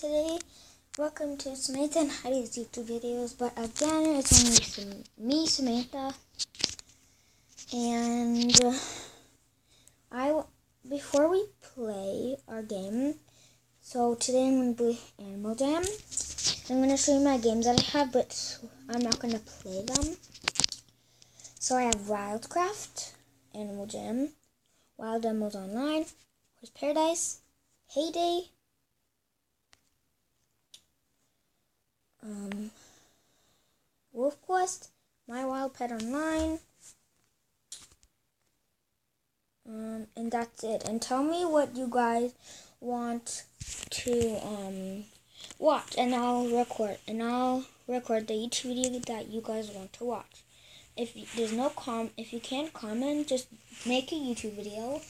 today. Welcome to Samantha and Heidi's YouTube videos, but again, it's only me, Samantha, and uh, I, before we play our game, so today I'm going to play Animal Jam. I'm going to show you my games that I have, but I'm not going to play them. So I have Wildcraft, Animal Jam, Wild Animals Online, Horse Paradise, Hay Day, um, Wolf Quest, My Wild Pet Online, um, and that's it. And tell me what you guys want to um, watch, and I'll record, and I'll record the each video that you guys want to watch. If there's no com, if you can't comment, just make a YouTube video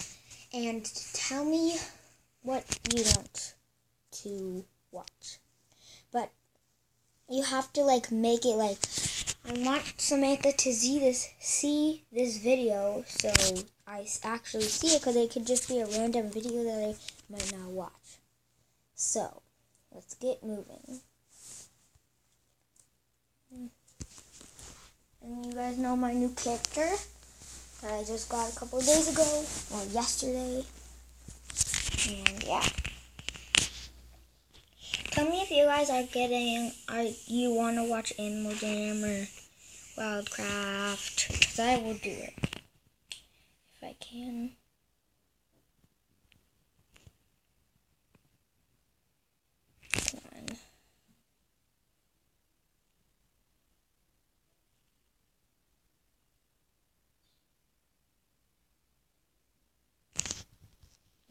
and tell me what you want to watch. But you have to like make it like I want Samantha to see this see this video so I actually see it because it could just be a random video that I might not watch. So let's get moving. And you guys know my new character that I just got a couple days ago or yesterday. And yeah. Tell me if you guys are getting, are you want to watch Animal Jam or Wildcraft, because I will do it if I can.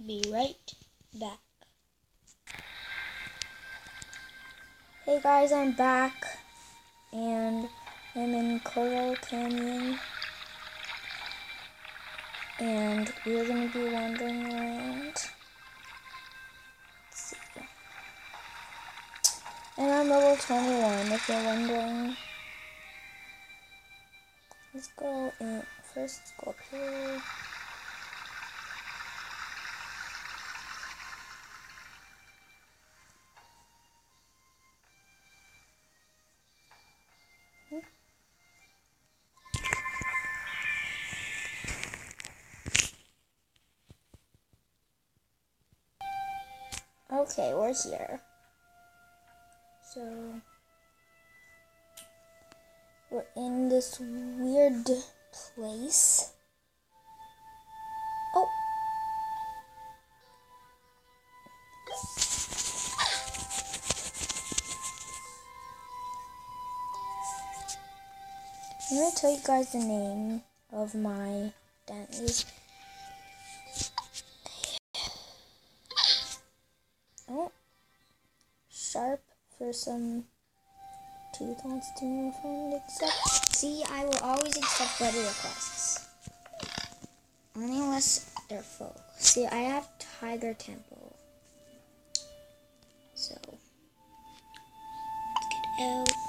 Be right back. Hey guys, I'm back and I'm in Coral Canyon and we're to be wandering around. And I'm level 21 if you're wondering. Let's go in first, let's go up here. Okay, we're here. So we're in this weird place. Oh. I'm gonna tell you guys the name of my dentist. Some tooth wants to move and accept. See, I will always accept better requests. Only unless they're full. See, I have Tiger Temple. So, let's get out.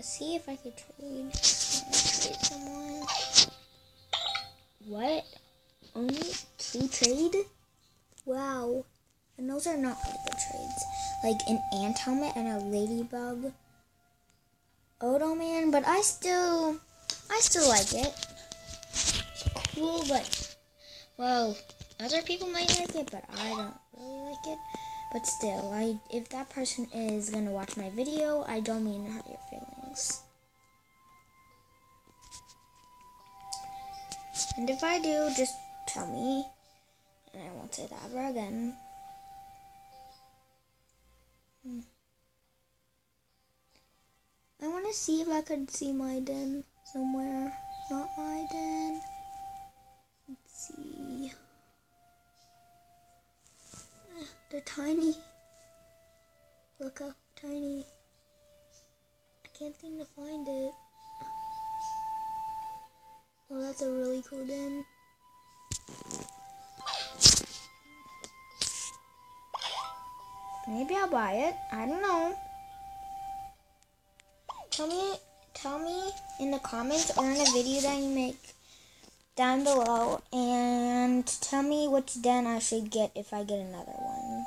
Let's see if I could trade. trade someone. What? Only two trade? Wow. And those are not really good trades. Like an ant helmet and a ladybug. Odo man, but I still I still like it. It's cool, but well, other people might like it, but I don't really like it. But still, I if that person is gonna watch my video, I don't mean to hurt your feelings things. And if I do, just tell me, and I won't say that ever again. Hmm. I want to see if I could see my den somewhere. Not my den. Let's see. They're tiny. Look how tiny can't seem to find it. Oh, that's a really cool den. Maybe I'll buy it. I don't know. Tell me, tell me in the comments or in a video that you make down below and tell me which den I should get if I get another one.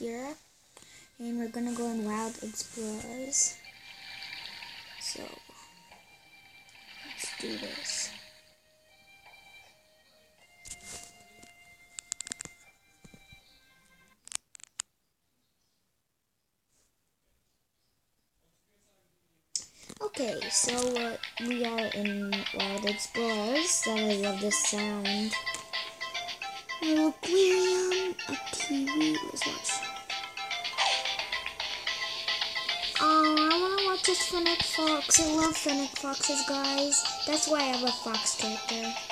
Here and we're gonna go on wild explorers so let's do this Okay, so uh, we are in Wild Explorers. I love this sound. An aquarium, a TV. Let's watch. This Fennec Fox. I love Fennec Foxes, guys. That's why I have a fox character.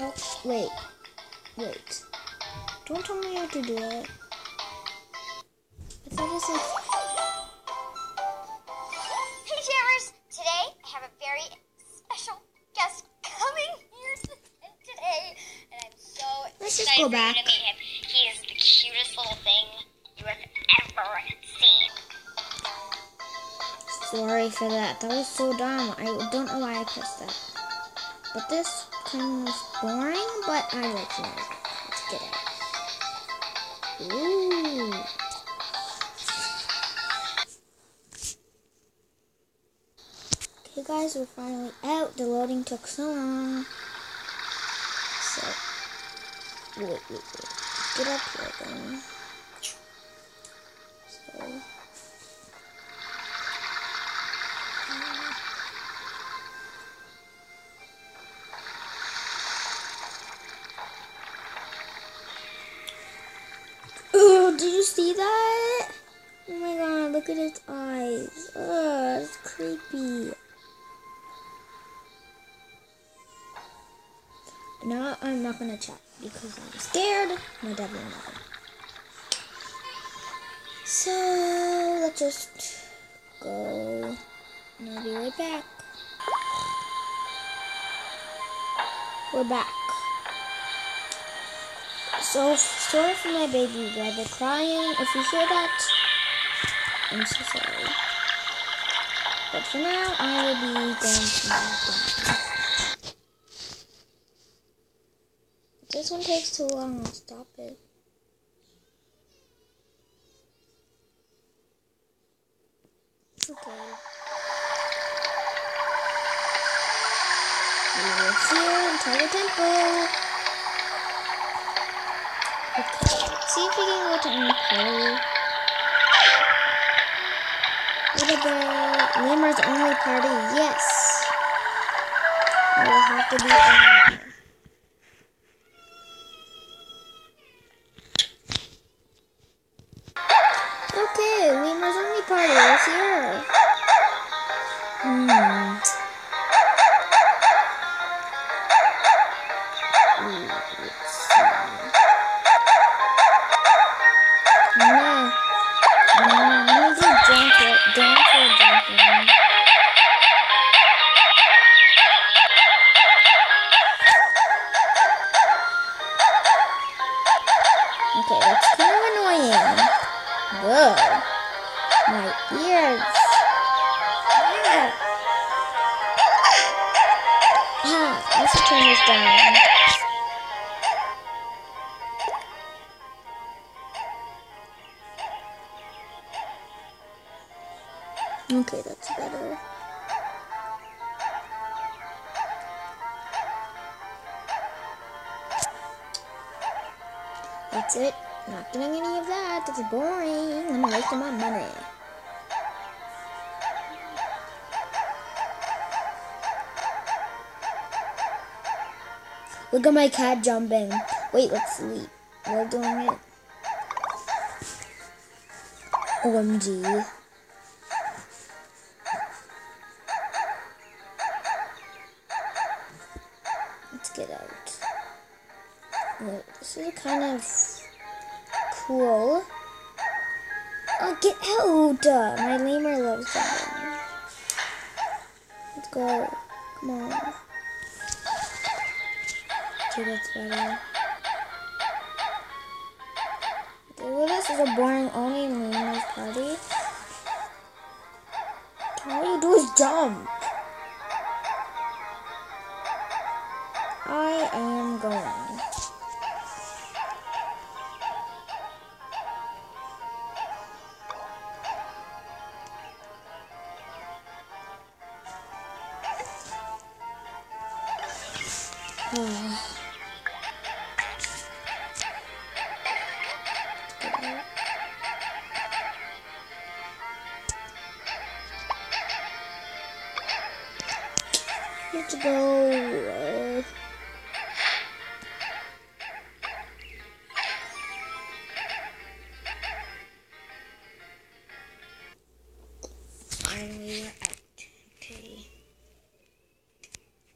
Oh, wait. Wait. Don't tell me how to do it. I thought it was like. Hey, Jammers! Today I have a very special guest coming here to the tent today, and I'm so Let's just excited go back. to meet him. He is the cutest little thing you have ever seen. Sorry for that. That was so dumb. I don't know why I pressed that. But this kind of boring, but I like it. Let's get it. Ooh. Okay, guys, we're finally out. The loading took so long. So, wait, wait, wait. Get up here then. Now I'm not gonna chat because I'm scared. My dad will know. So let's just go. And I'll be right back. We're back. So sorry for my baby brother crying. If you hear that, I'm so sorry. But for now, I will be going to my room. If this one takes too long, stop it. Okay. We are here in Tiger Temple. Okay, see if we can go to party. What about Lemur's only party? Yes. It will have to be anywhere. Look at my cat jumping. Wait, let's sleep. We're doing it. OMG. Let's get out. This is kind of cool. Oh, get out! My lemur loves jumping. Let's go. Come on. This is a boring only lemur's party. All you do is jump. I am going. Finally, we're out. Okay.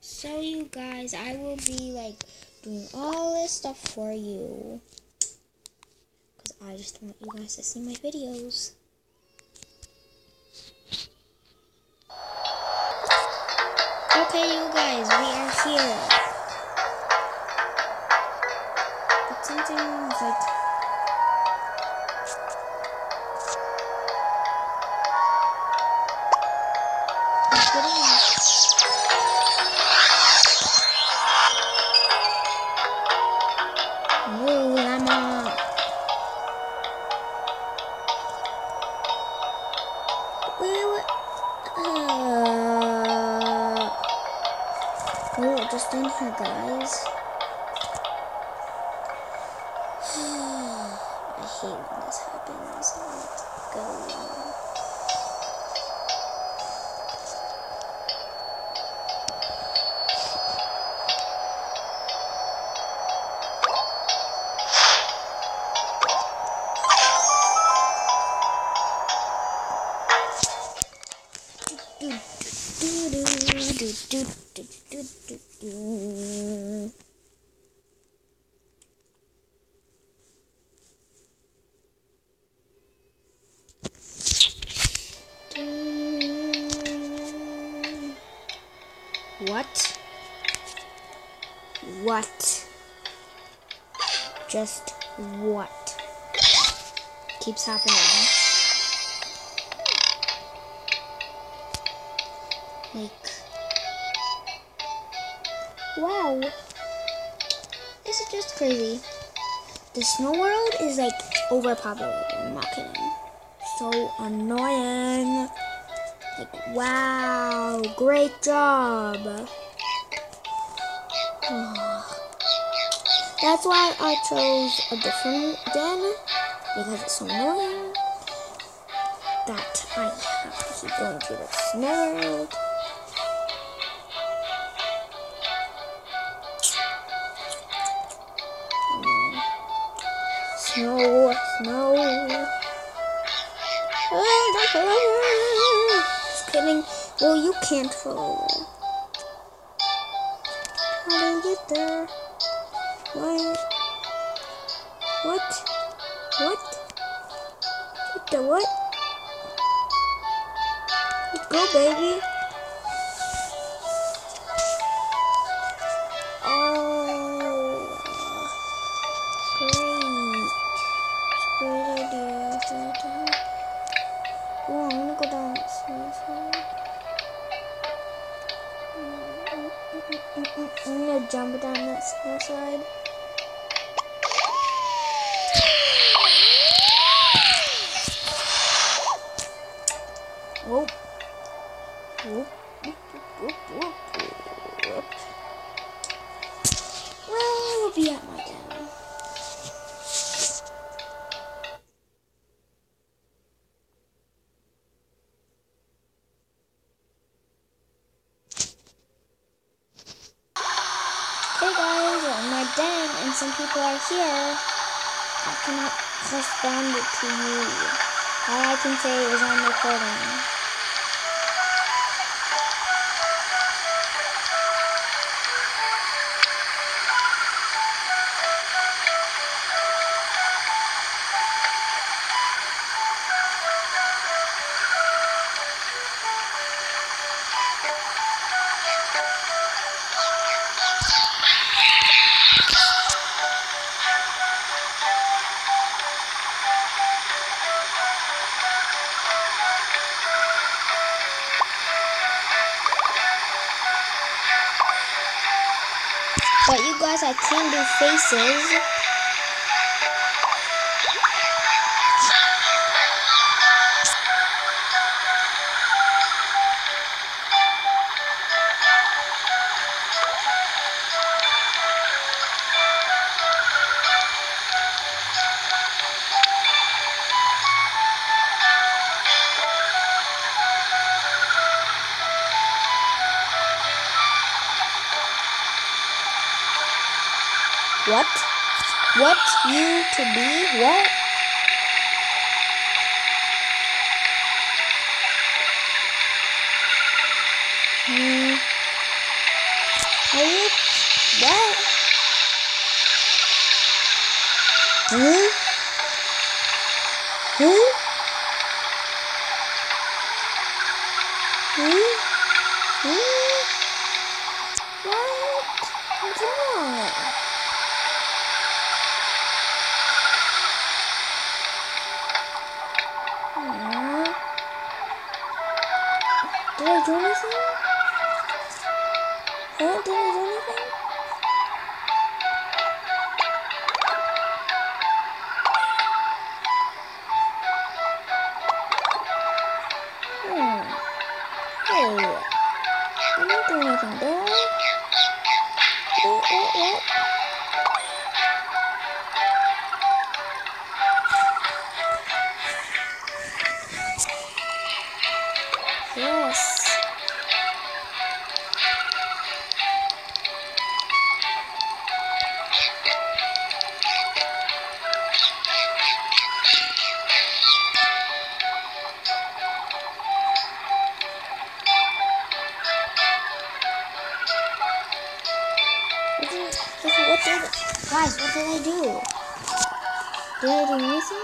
So, you guys, I will be like doing all this stuff for you. Because I just want you guys to see my videos. Okay, you guys, we are here. Do do do do do do. What? What? Just what? Keeps happening. Like, wow, this is just crazy. The snow world is like overpopulated. I'm not kidding. So annoying. Like, wow, great job. That's why I chose a different den because it's so annoying that I have to keep going to the snow world. Snow, snow. Oh. Just kidding. Well, you can't fall over. How do you get there? Why? What? What? What the what? Let's go, baby. And some people are here. I cannot respond to you. All I can say is I'm recording. Do What? What you to be? What? Hmm. Are you? What? Hmm? Did I do anything?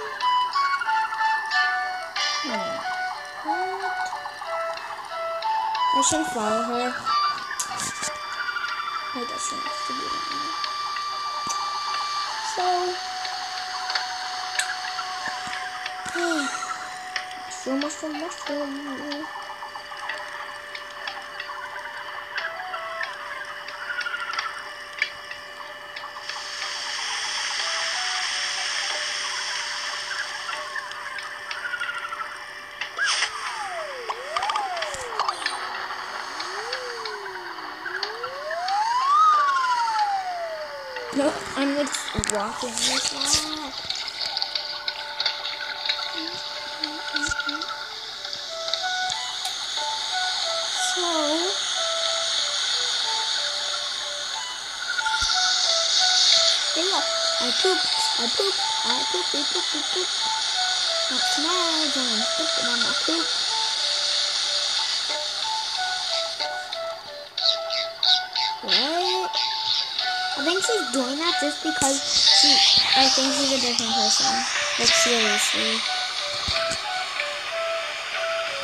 Hmm. What? I shouldn't follow her. I guess she wants to be me. So. mushroom, mushroom, mushroom. I pooped. I pooped. I pooped. I pooped. I pooped. Not small, John. Stupid on my poop. What? I think she's doing that just because she. I think she's a different person. Like seriously.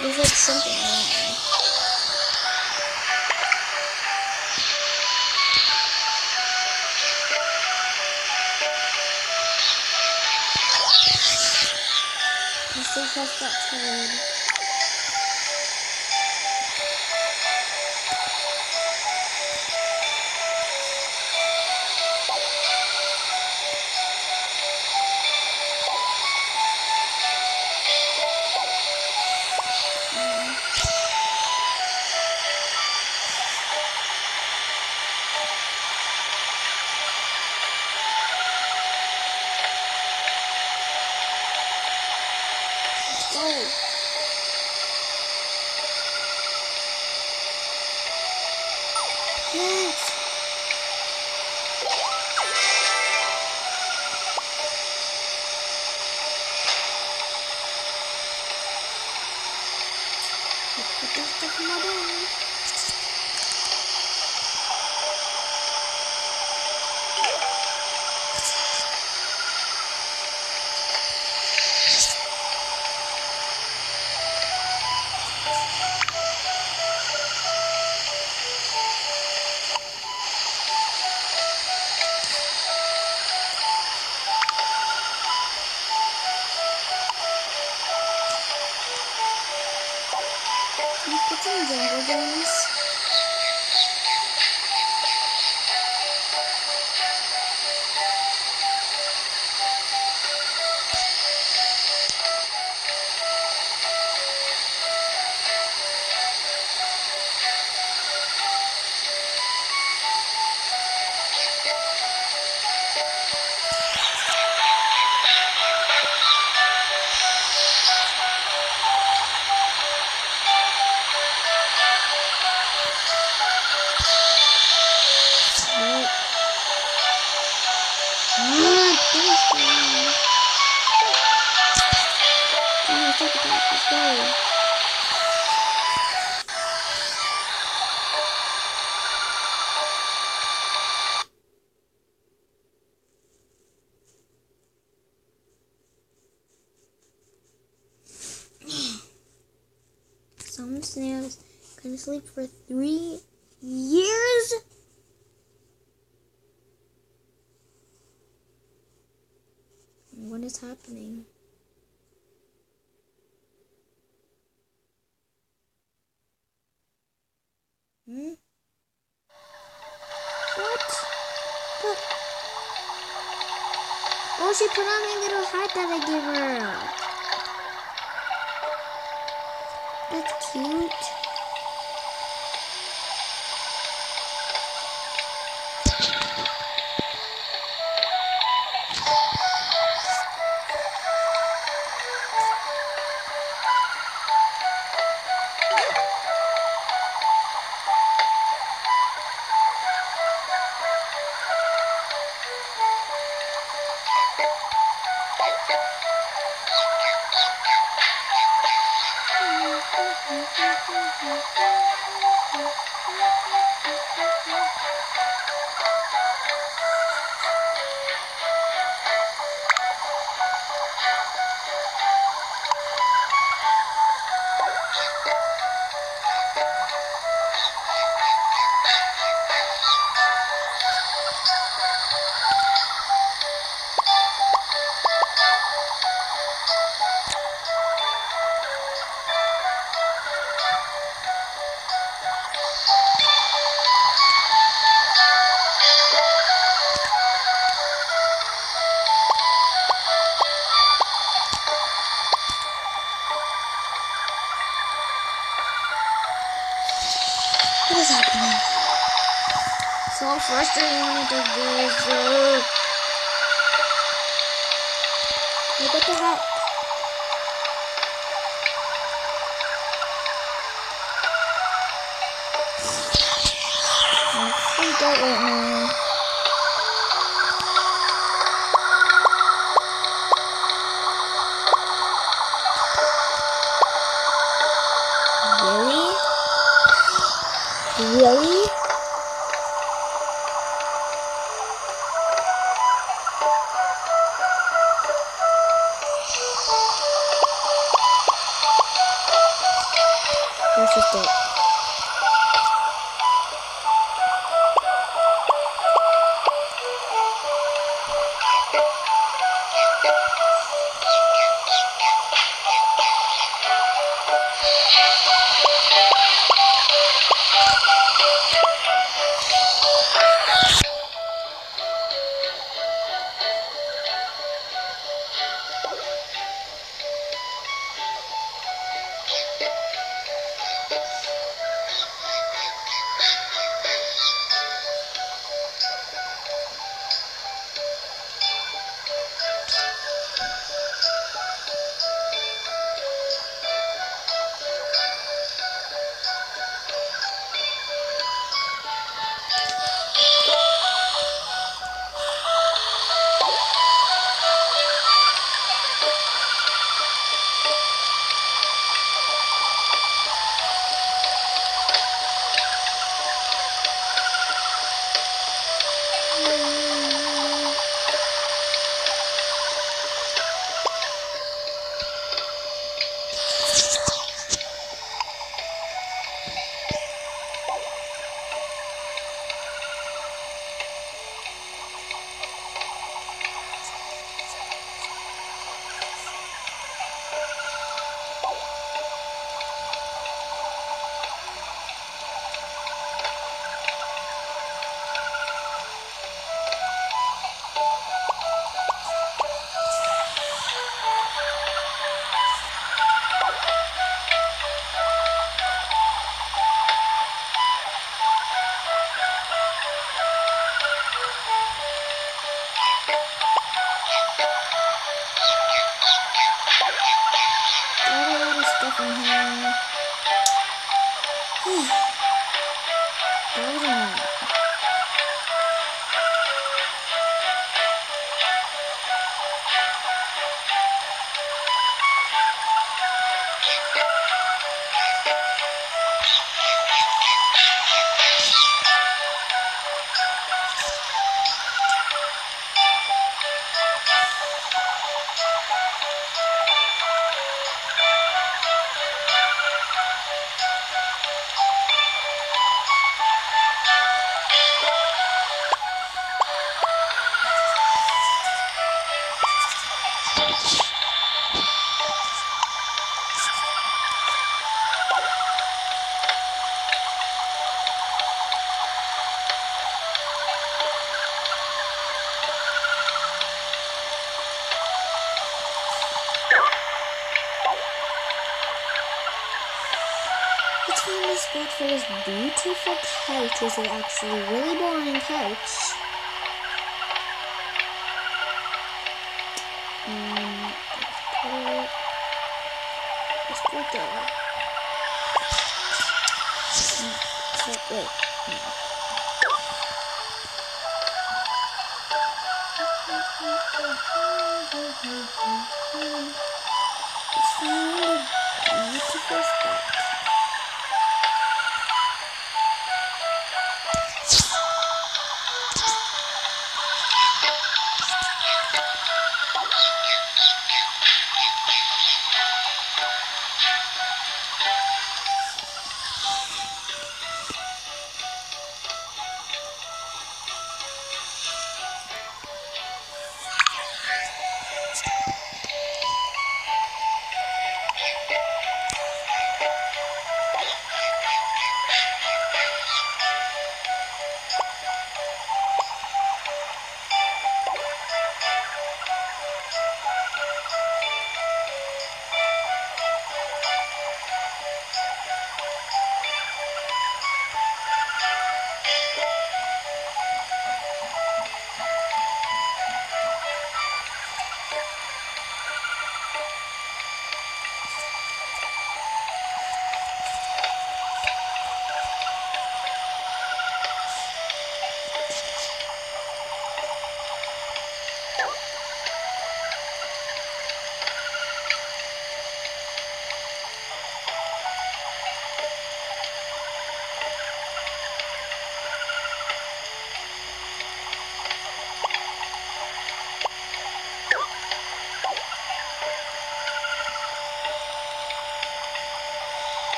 There's like something wrong. Trust that toad. Yay! Sleep for three years. What is happening? Hmm? What? Oh, she put on a little hat that I gave her. That's cute. Out right now. offen hier. Puh. Which is actually really boring couch. Um, let's put it, let's put it. Mm, wait.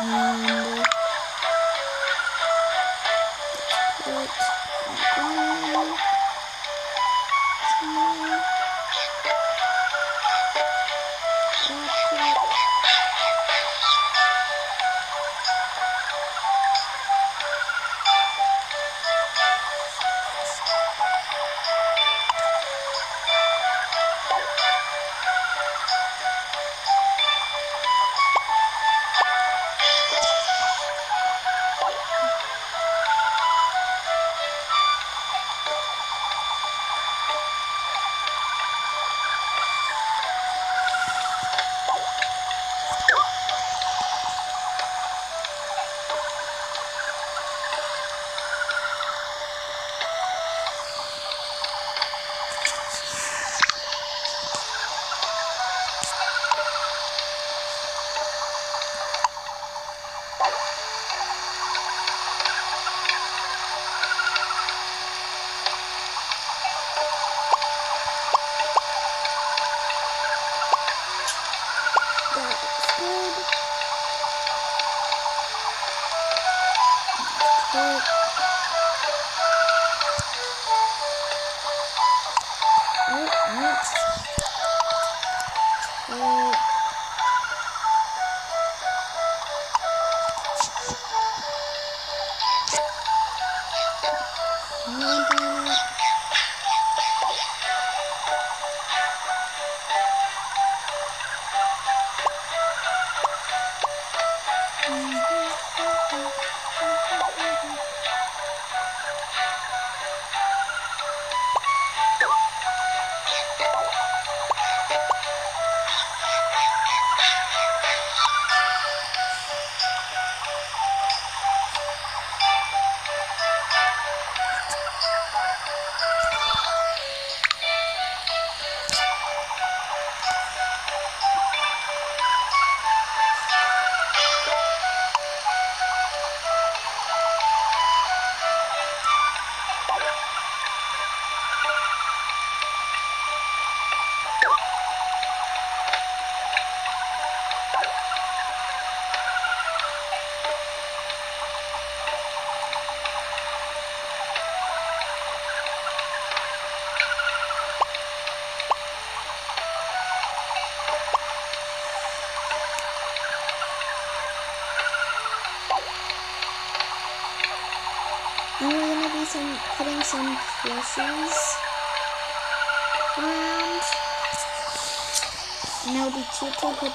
And Put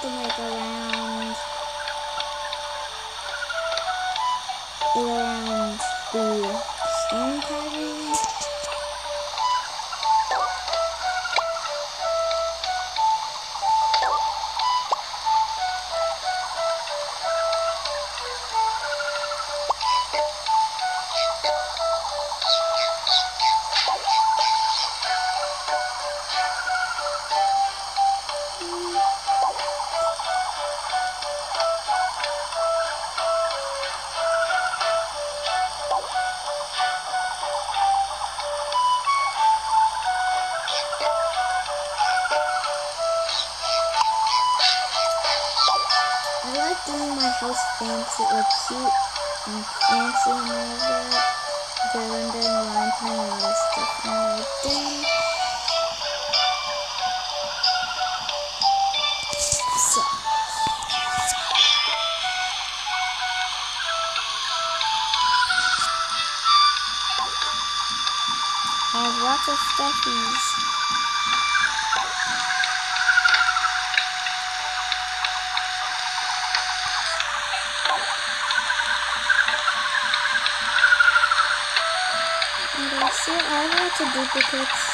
cute to put them like around doing my house fancy, like cute and fancy and all that. You're wondering why I'm all this stuff in my den. So. I have lots of stuffies. Have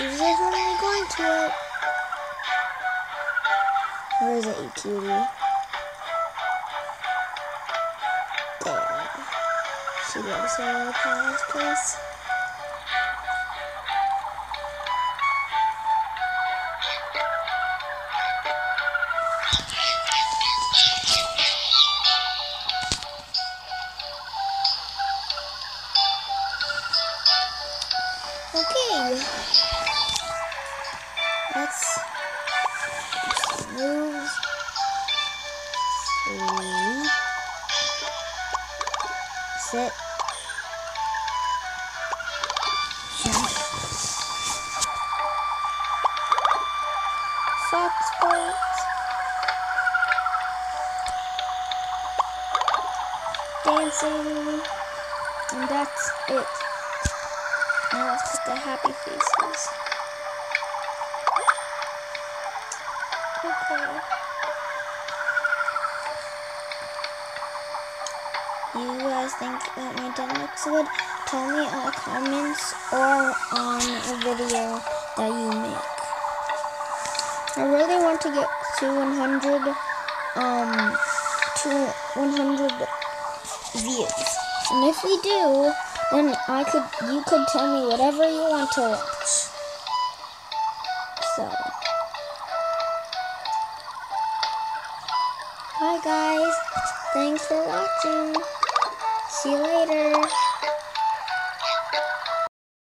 She's definitely going to it. Where is it, cutie? There. She lives in the palace place. Let's move. Sit. Whatever you want to watch.